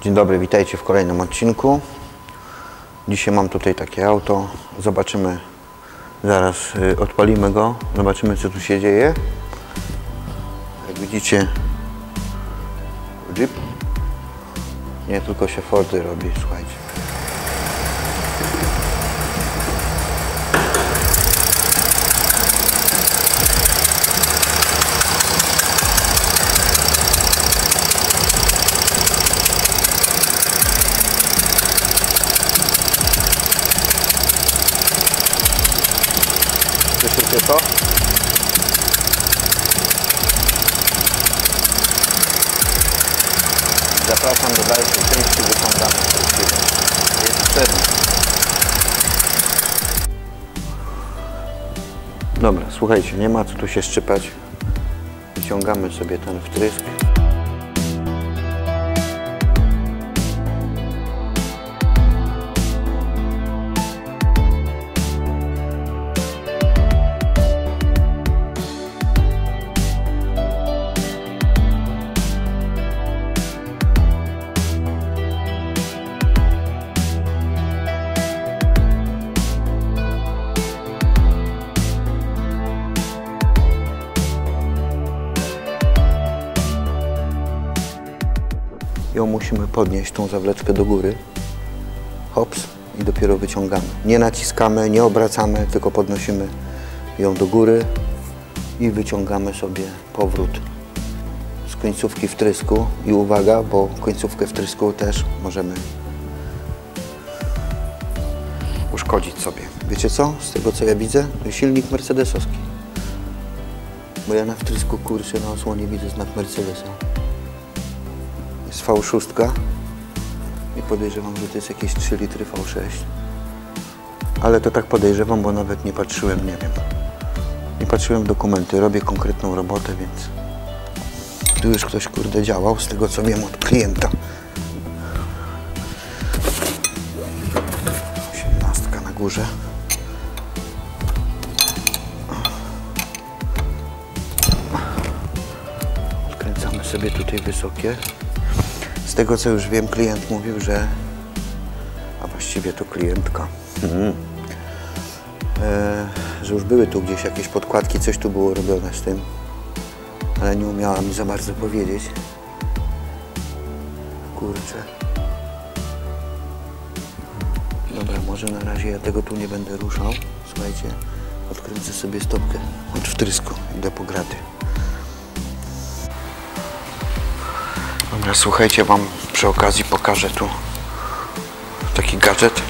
Dzień dobry, witajcie w kolejnym odcinku. Dzisiaj mam tutaj takie auto. Zobaczymy, zaraz y, odpalimy go, zobaczymy co tu się dzieje. Jak widzicie, Jeep. Nie tylko się Fordy robi, słuchajcie. Słyszycie to? Zapraszam do dalszej części, wyciągamy wszystkiego. Jest czerny. Dobra, słuchajcie, nie ma co tu się szczypać. Wyciągamy sobie ten wtrysk. Podnieść, tą zawleczkę do góry. Hops i dopiero wyciągamy. Nie naciskamy, nie obracamy, tylko podnosimy ją do góry i wyciągamy sobie powrót z końcówki wtrysku. I uwaga, bo końcówkę wtrysku też możemy uszkodzić sobie. Wiecie co? Z tego co ja widzę, silnik mercedesowski. Bo ja na wtrysku kurczę na osłonie widzę znak Mercedesa jest V6 i podejrzewam, że to jest jakieś 3 litry V6 ale to tak podejrzewam, bo nawet nie patrzyłem, nie wiem. Nie patrzyłem w dokumenty, robię konkretną robotę, więc tu już ktoś kurde działał, z tego co wiem od klienta. 18 na górze. Odkręcamy sobie tutaj wysokie z tego co już wiem, klient mówił, że. A właściwie to klientka. Mhm. E, że już były tu gdzieś jakieś podkładki, coś tu było robione z tym. Ale nie umiała mi za bardzo powiedzieć. Kurczę. Dobra, może na razie ja tego tu nie będę ruszał. Słuchajcie, odkręcę sobie stopkę od wtrysku. Idę po graty. Słuchajcie, Wam przy okazji pokażę tu taki gadżet.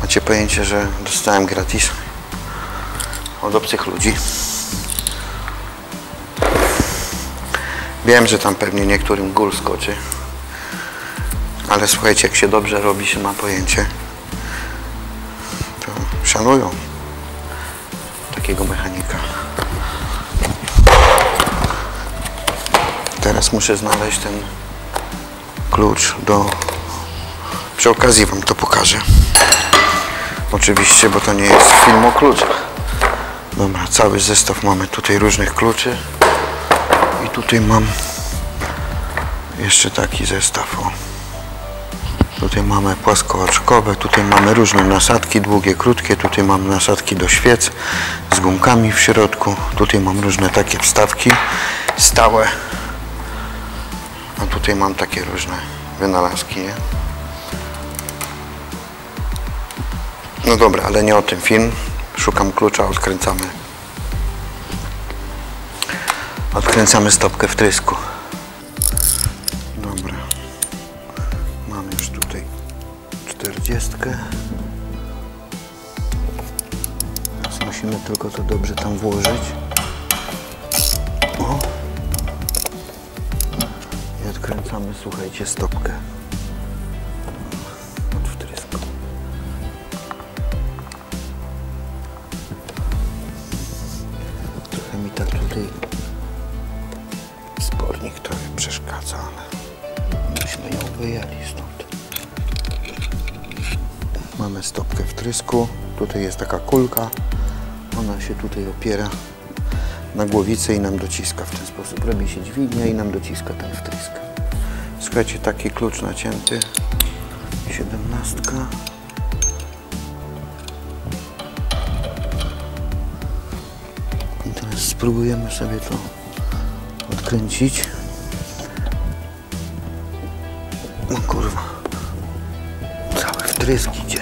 Macie pojęcie, że dostałem gratis od obcych ludzi. Wiem, że tam pewnie niektórym gól skoczy, ale słuchajcie, jak się dobrze robi, się ma pojęcie, to szanują takiego mechanika. Teraz muszę znaleźć ten klucz do... Przy okazji Wam to pokażę. Oczywiście, bo to nie jest film o kluczach. Dobra, cały zestaw mamy tutaj różnych kluczy. I tutaj mam jeszcze taki zestaw. O. Tutaj mamy płaskooczkowe, tutaj mamy różne nasadki, długie, krótkie. Tutaj mam nasadki do świec z gumkami w środku. Tutaj mam różne takie wstawki stałe. Tutaj mam takie różne wynalazki, nie? No dobra, ale nie o tym film. Szukam klucza, odkręcamy. Odkręcamy stopkę wtrysku. Dobra. Mam już tutaj czterdziestkę. Teraz musimy tylko to dobrze tam włożyć. Odkręcamy, słuchajcie, stopkę od wtrysku. Trochę mi tak tutaj spornik trochę przeszkadza, ale myśmy ją wyjęli stąd. Mamy stopkę wtrysku. Tutaj jest taka kulka. Ona się tutaj opiera na głowicę i nam dociska w ten sposób. Robi się dźwignia i nam dociska ten wtrysk. Słuchajcie, taki klucz nacięty. Siedemnastka. I teraz spróbujemy sobie to odkręcić. No kurwa. Cały wtrysk idzie.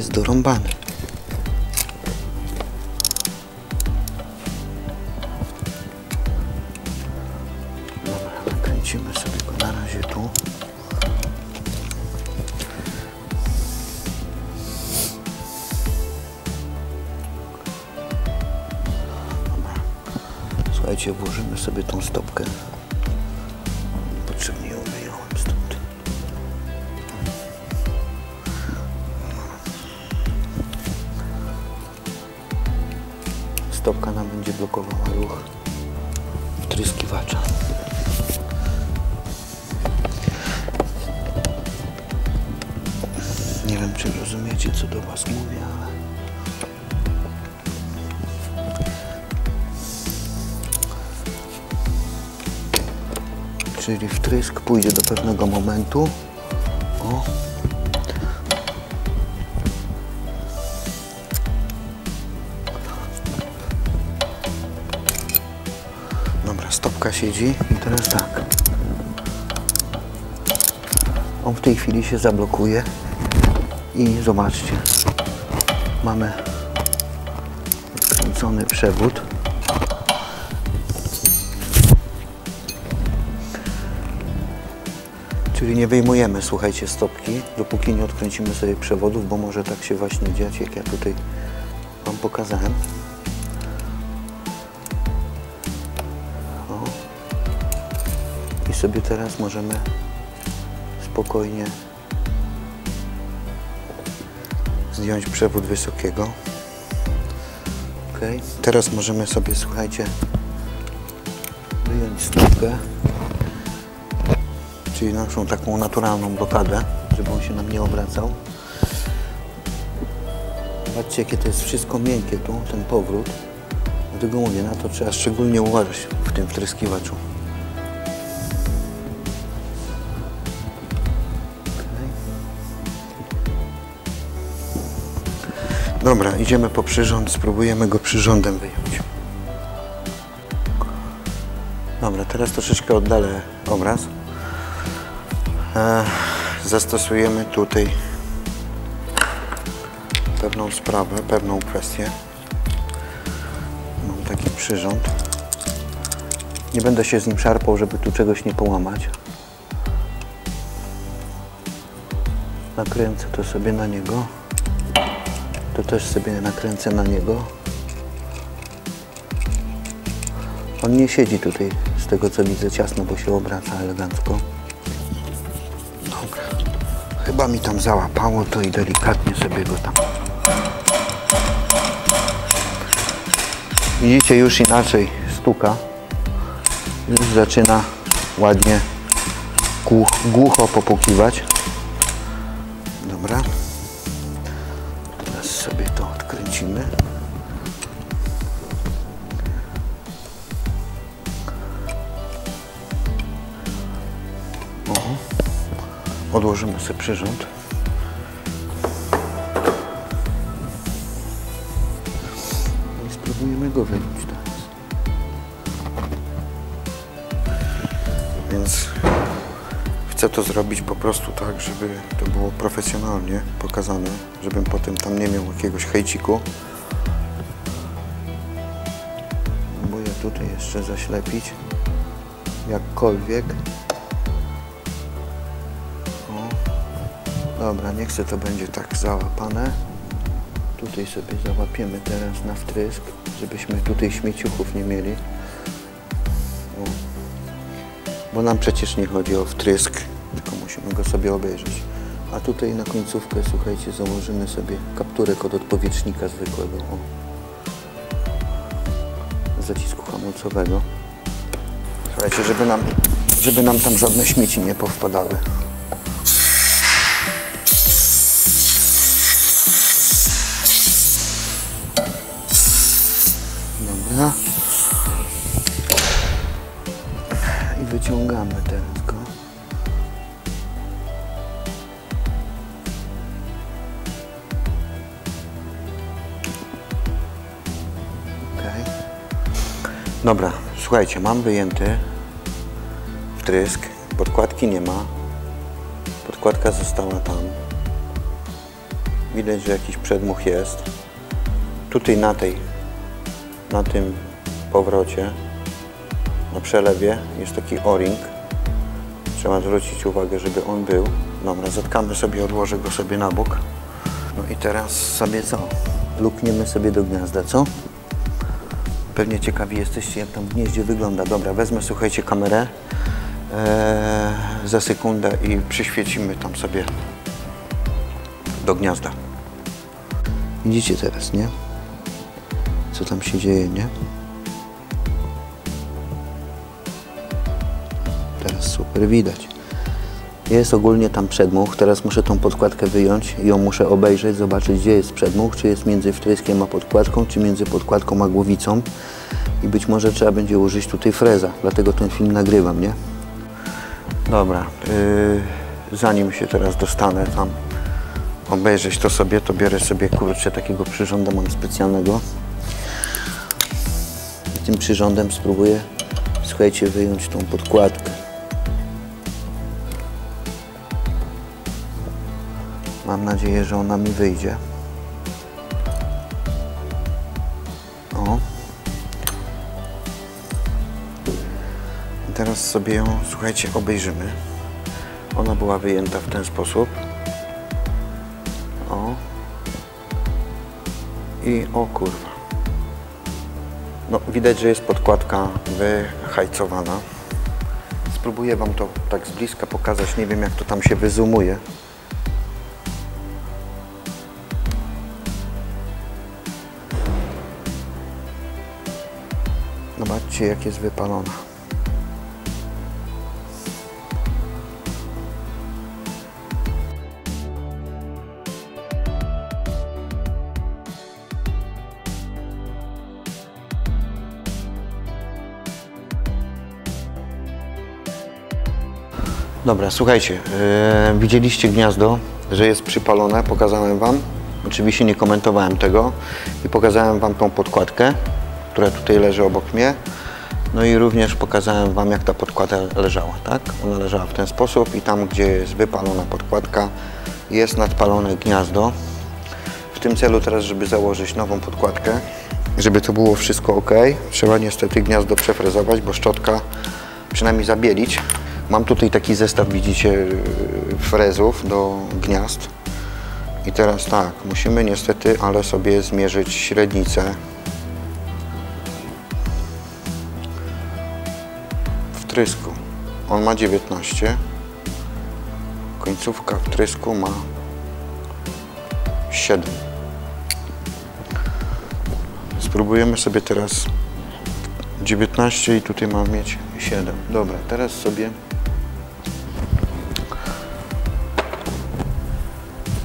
Jest dorąbany. Dobra, nakręcimy sobie go na razie tu. Słuchajcie, włożymy sobie tą stopkę. Nam będzie blokowała ruch wtryskiwacza. Nie wiem, czy rozumiecie, co do Was mówię, ale... Czyli wtrysk pójdzie do pewnego momentu. O. Stopka siedzi i teraz tak. On w tej chwili się zablokuje i zobaczcie, mamy odkręcony przewód. Czyli nie wyjmujemy, słuchajcie, stopki, dopóki nie odkręcimy sobie przewodów, bo może tak się właśnie dziać, jak ja tutaj Wam pokazałem. Sobie teraz możemy spokojnie zdjąć przewód wysokiego. Ok. Teraz możemy sobie, słuchajcie, wyjąć stopkę, czyli naszą taką naturalną blokadę, żeby on się nam nie obracał. Zobaczcie, jakie to jest wszystko miękkie tu, ten powrót. Dlatego mówię, na to trzeba szczególnie uważać w tym wtryskiwaczu. Dobra, idziemy po przyrząd, spróbujemy go przyrządem wyjąć. Dobra, teraz troszeczkę oddalę obraz. E, zastosujemy tutaj pewną sprawę, pewną kwestię. Mam taki przyrząd. Nie będę się z nim szarpał, żeby tu czegoś nie połamać. Nakręcę to sobie na niego. To też sobie nakręcę na niego. On nie siedzi tutaj, z tego co widzę, ciasno, bo się obraca elegancko. Dobra. Chyba mi tam załapało to i delikatnie sobie go tam. Widzicie, już inaczej stuka. Już zaczyna ładnie głuch, głucho popukiwać. Odłożymy sobie przyrząd. I spróbujemy go wyjąć teraz. Więc chcę to zrobić po prostu tak, żeby to było profesjonalnie pokazane, żebym potem tam nie miał jakiegoś hejciku. Próbuję tutaj jeszcze zaślepić jakkolwiek. Dobra, nie chcę to będzie tak załapane. Tutaj sobie załapiemy teraz na wtrysk, żebyśmy tutaj śmieciuchów nie mieli. O. Bo nam przecież nie chodzi o wtrysk, tylko musimy go sobie obejrzeć. A tutaj na końcówkę, słuchajcie, założymy sobie kapturek od odpowietrznika zwykłego. O. Zacisku hamulcowego. Słuchajcie, żeby nam, żeby nam tam żadne śmieci nie powpadały. Słuchajcie, mam wyjęty wtrysk, podkładki nie ma, podkładka została tam. Widać, że jakiś przedmuch jest. Tutaj na tej, na tym powrocie, na przelewie jest taki o-ring. Trzeba zwrócić uwagę, żeby on był. Dobra, zatkamy sobie, odłożę go sobie na bok. No i teraz sobie co? Lukniemy sobie do gniazda, co? Pewnie ciekawi jesteście, jak tam gnieździe wygląda. Dobra, wezmę, słuchajcie, kamerę eee, za sekundę i przyświecimy tam sobie do gniazda. Widzicie teraz, nie? Co tam się dzieje, nie? Teraz super widać. Jest ogólnie tam przedmuch. Teraz muszę tą podkładkę wyjąć ją muszę obejrzeć, zobaczyć gdzie jest przedmuch, czy jest między wtryskiem a podkładką, czy między podkładką a głowicą. I być może trzeba będzie użyć tutaj freza, dlatego ten film nagrywam, nie? Dobra, yy, zanim się teraz dostanę tam obejrzeć to sobie, to biorę sobie kurczę takiego przyrządu mam specjalnego. I tym przyrządem spróbuję, słuchajcie, wyjąć tą podkładkę. Mam nadzieję, że ona mi wyjdzie. O. I teraz sobie ją, słuchajcie, obejrzymy. Ona była wyjęta w ten sposób. O. I o kurwa. No, widać, że jest podkładka wyhajcowana. Spróbuję Wam to tak z bliska pokazać. Nie wiem, jak to tam się wyzoomuje. Zobaczcie, jak jest wypalona. Dobra, słuchajcie, yy, widzieliście gniazdo, że jest przypalone, pokazałem Wam. Oczywiście nie komentowałem tego i pokazałem Wam tą podkładkę, która tutaj leży obok mnie. No i również pokazałem Wam, jak ta podkładka leżała, tak? Ona leżała w ten sposób i tam, gdzie jest wypalona podkładka, jest nadpalone gniazdo. W tym celu teraz, żeby założyć nową podkładkę, żeby to było wszystko ok, trzeba niestety gniazdo przefrezować, bo szczotka przynajmniej zabielić. Mam tutaj taki zestaw, widzicie, frezów do gniazd. I teraz tak, musimy niestety, ale sobie zmierzyć średnicę wtrysku. On ma 19. Końcówka wtrysku ma 7. Spróbujemy sobie teraz 19 i tutaj mam mieć 7. Dobra, teraz sobie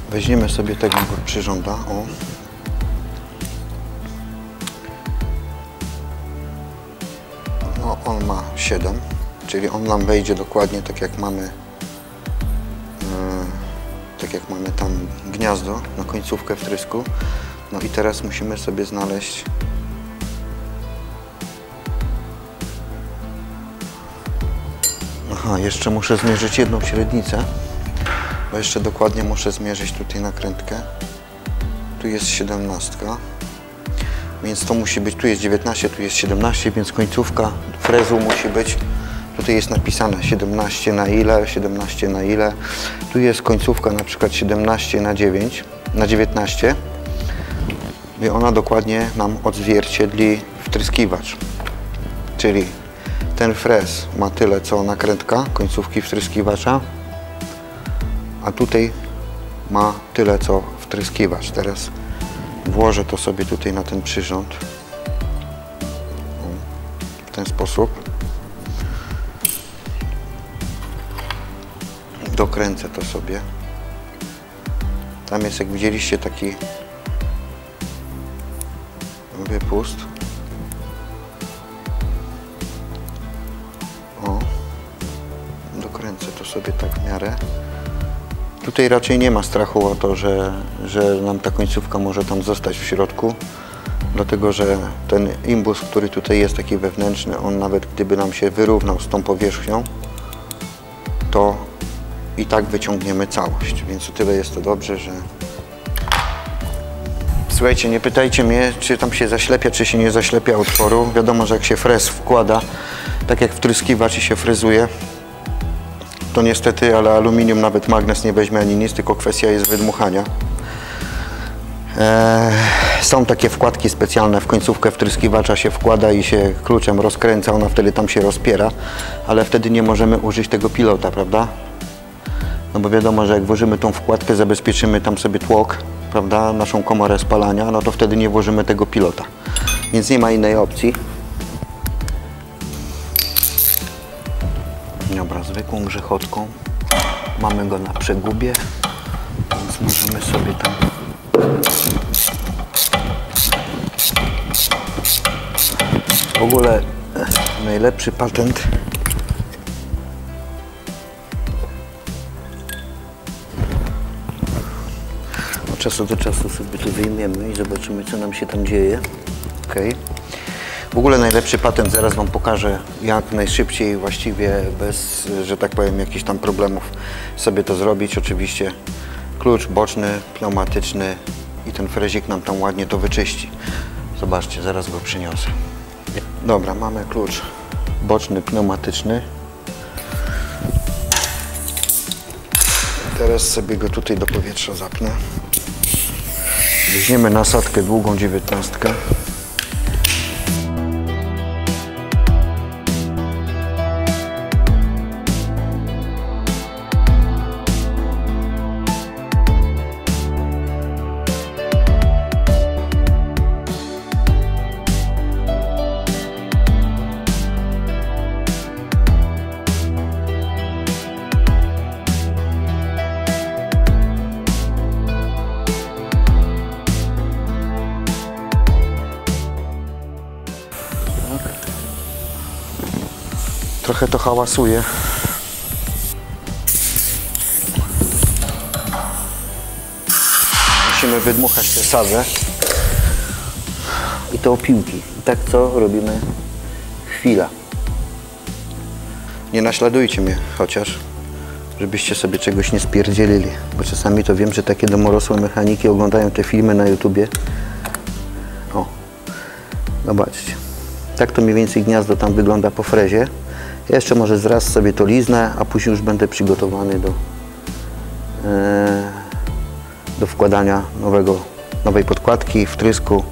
weźmiemy sobie tego przyrząda. O. No, on ma 7, czyli on nam wejdzie dokładnie tak jak mamy yy, tak jak mamy tam gniazdo na końcówkę wtrysku. No i teraz musimy sobie znaleźć Aha, jeszcze muszę zmierzyć jedną średnicę, bo jeszcze dokładnie muszę zmierzyć tutaj nakrętkę. Tu jest 17, więc to musi być, tu jest 19, tu jest 17, więc końcówka frezu musi być, tutaj jest napisane 17 na ile, 17 na ile. Tu jest końcówka na przykład 17 na 9, na 19 i ona dokładnie nam odzwierciedli wtryskiwacz, czyli ten frez ma tyle co nakrętka końcówki wtryskiwacza, a tutaj ma tyle co wtryskiwacz. Teraz włożę to sobie tutaj na ten przyrząd w ten sposób. Dokręcę to sobie. Tam jest, jak widzieliście, taki wypust. O, dokręcę to sobie tak w miarę. Tutaj raczej nie ma strachu o to, że, że nam ta końcówka może tam zostać w środku. dlatego że ten imbus, który tutaj jest taki wewnętrzny, on nawet gdyby nam się wyrównał z tą powierzchnią, to i tak wyciągniemy całość, więc o tyle jest to dobrze, że Słuchajcie, nie pytajcie mnie, czy tam się zaślepia, czy się nie zaślepia otworu. Wiadomo, że jak się frez wkłada, tak jak wtryskiwacz i się fryzuje, to niestety, ale aluminium nawet magnes nie weźmie ani nic, tylko kwestia jest wydmuchania. Eee, są takie wkładki specjalne, w końcówkę wtryskiwacza się wkłada i się kluczem rozkręca, ona wtedy tam się rozpiera, ale wtedy nie możemy użyć tego pilota, prawda? No bo wiadomo, że jak włożymy tą wkładkę, zabezpieczymy tam sobie tłok, prawda, naszą komorę spalania, no to wtedy nie włożymy tego pilota. Więc nie ma innej opcji. Dobra, zwykłą grzechotką. Mamy go na przegubie, więc możemy sobie tam w ogóle e, najlepszy patent czasu do czasu sobie to wyjmiemy i zobaczymy, co nam się tam dzieje. Ok. W ogóle najlepszy patent, zaraz Wam pokażę, jak najszybciej właściwie, bez, że tak powiem, jakichś tam problemów sobie to zrobić. Oczywiście klucz boczny, pneumatyczny i ten frezik nam tam ładnie to wyczyści. Zobaczcie, zaraz go przyniosę. Dobra, mamy klucz boczny, pneumatyczny. Teraz sobie go tutaj do powietrza zapnę. Weźmiemy nasadkę długą dziewiętnastkę. To hałasuje. Musimy wydmuchać tę sadzę i te opiłki. I tak co robimy? Chwila. Nie naśladujcie mnie chociaż, żebyście sobie czegoś nie spierdzielili. Bo czasami to wiem, że takie domorosłe mechaniki oglądają te filmy na YouTubie. O, zobaczcie. Tak to mniej więcej gniazdo tam wygląda po frezie. Jeszcze może zraz sobie to liznę, a później już będę przygotowany do, e, do wkładania nowego, nowej podkładki, wtrysku.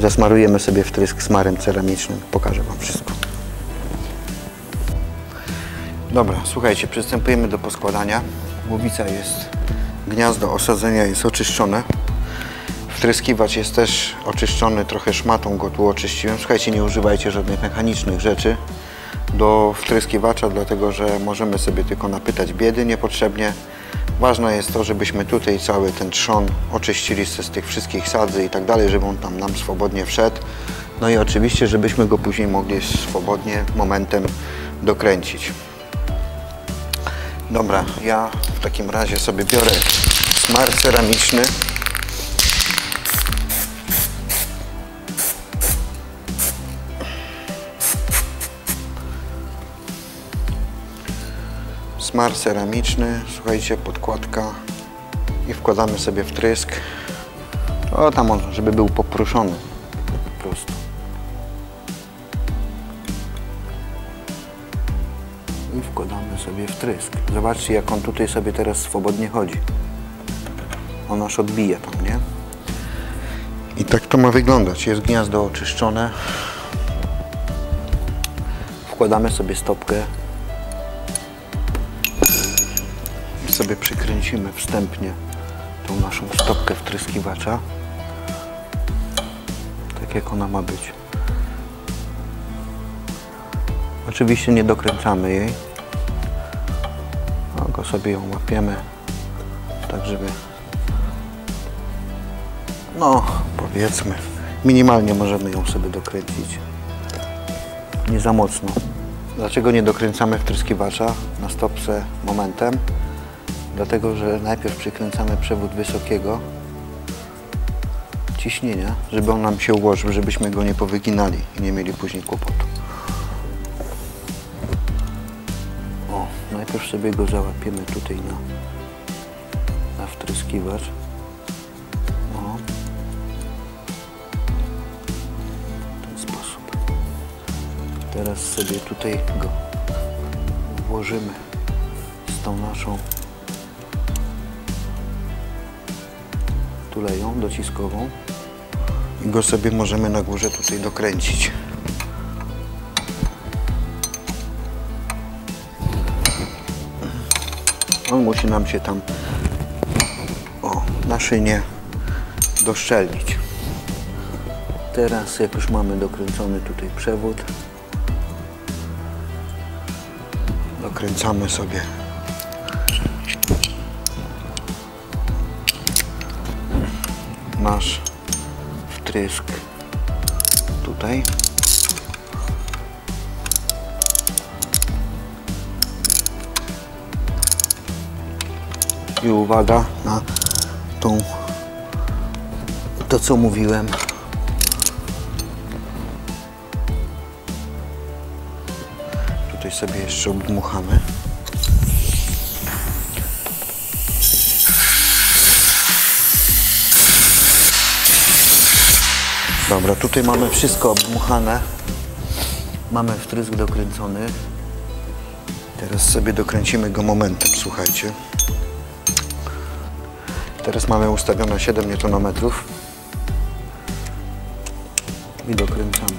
Zasmarujemy sobie wtrysk smarem ceramicznym. Pokażę Wam wszystko. Dobra, słuchajcie, przystępujemy do poskładania. Głowica jest, gniazdo osadzenia jest oczyszczone. Wtryskiwacz jest też oczyszczony, trochę szmatą go tu oczyściłem. Słuchajcie, nie używajcie żadnych mechanicznych rzeczy do wtryskiwacza, dlatego że możemy sobie tylko napytać biedy niepotrzebnie. Ważne jest to, żebyśmy tutaj cały ten trzon oczyścili z, tych wszystkich sadzy i tak dalej, żeby on tam nam swobodnie wszedł. No i oczywiście, żebyśmy go później mogli swobodnie momentem dokręcić. Dobra, ja w takim razie sobie biorę smar ceramiczny. Smar ceramiczny, słuchajcie, podkładka i wkładamy sobie wtrysk. O tam żeby był popruszony po prostu. I wkładamy sobie wtrysk. Zobaczcie jak on tutaj sobie teraz swobodnie chodzi. On aż odbija tam, nie? I tak to ma wyglądać. Jest gniazdo oczyszczone. Wkładamy sobie stopkę sobie przykręcimy wstępnie tą naszą stopkę wtryskiwacza. Tak jak ona ma być. Oczywiście nie dokręcamy jej. Tylko sobie ją łapiemy tak, żeby no powiedzmy minimalnie możemy ją sobie dokręcić. Nie za mocno. Dlaczego nie dokręcamy wtryskiwacza na stopce momentem? Dlatego, że najpierw przykręcamy przewód wysokiego ciśnienia, żeby on nam się ułożył, żebyśmy go nie powyginali i nie mieli później kłopotu. O, najpierw sobie go załapiemy tutaj na, na wtryskiwacz. O. W ten sposób. Teraz sobie tutaj go włożymy z tą naszą tuleją dociskową i go sobie możemy na górze tutaj dokręcić. On musi nam się tam o, na szynie doszczelnić. Teraz jak już mamy dokręcony tutaj przewód, dokręcamy sobie nasz wtrysk tutaj. I uwaga na tą to co mówiłem. Tutaj sobie jeszcze obdmuchamy. Dobra, tutaj mamy wszystko obdmuchane. Mamy wtrysk dokręcony. Teraz sobie dokręcimy go momentem, słuchajcie. Teraz mamy ustawione 7 Nm. I dokręcamy.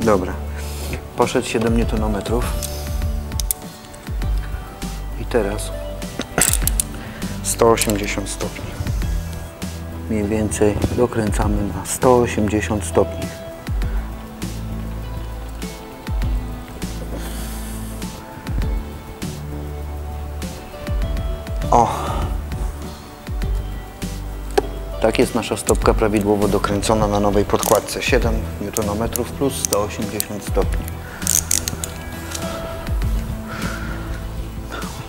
Dobra. Poszedł 7 Nm. I teraz 180 stopni. Mniej więcej dokręcamy na 180 stopni. O! Tak jest nasza stopka prawidłowo dokręcona na nowej podkładce. 7 Nm plus 180 stopni.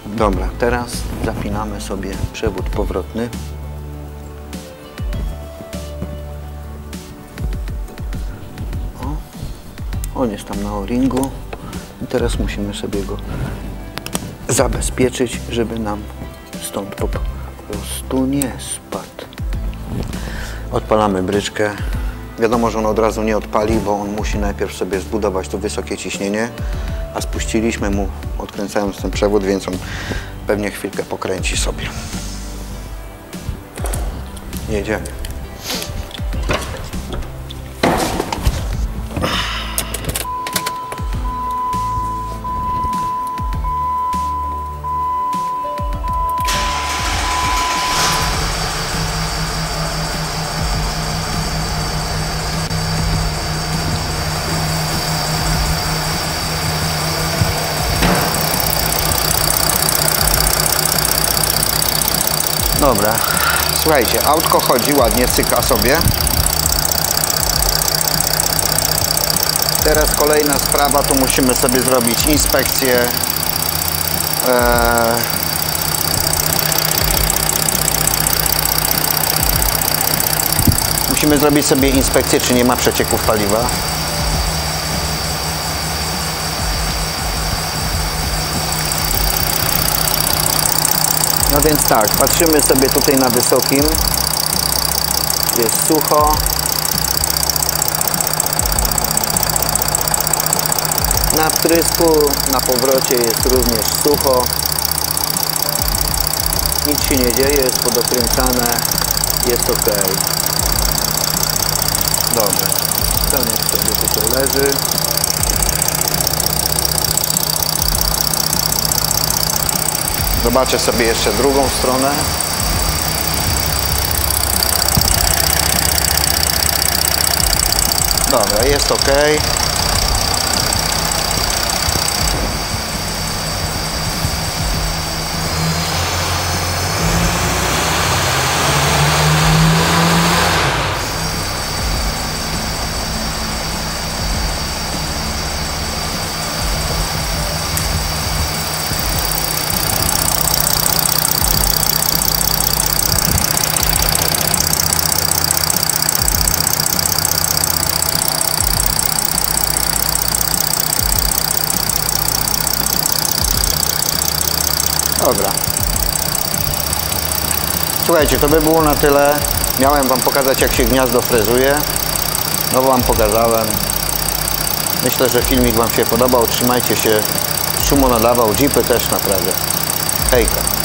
Dobra, teraz zapinamy sobie przewód powrotny. O, on jest tam na o-ringu. I teraz musimy sobie go zabezpieczyć, żeby nam stąd po prostu nie spadł. Odpalamy bryczkę. Wiadomo, że on od razu nie odpali, bo on musi najpierw sobie zbudować to wysokie ciśnienie, a spuściliśmy mu odkręcając ten przewód, więc on pewnie chwilkę pokręci sobie. Jedziemy. Słuchajcie, autko chodzi ładnie, cyka sobie. Teraz kolejna sprawa, tu musimy sobie zrobić inspekcję e, Musimy zrobić sobie inspekcję, czy nie ma przecieków paliwa. Więc tak, patrzymy sobie tutaj na wysokim. Jest sucho. Na wtrysku, na powrocie jest również sucho. Nic się nie dzieje, jest podokręcane, jest ok. Dobra, ten sobie tutaj leży. Zobaczę sobie jeszcze drugą stronę. Dobra, jest ok. Dobra. Słuchajcie, to by było na tyle. Miałem Wam pokazać, jak się gniazdo frezuje. No Wam pokazałem. Myślę, że filmik Wam się podobał. Trzymajcie się. Szumo nadawał, jeepy też naprawdę. Hejka.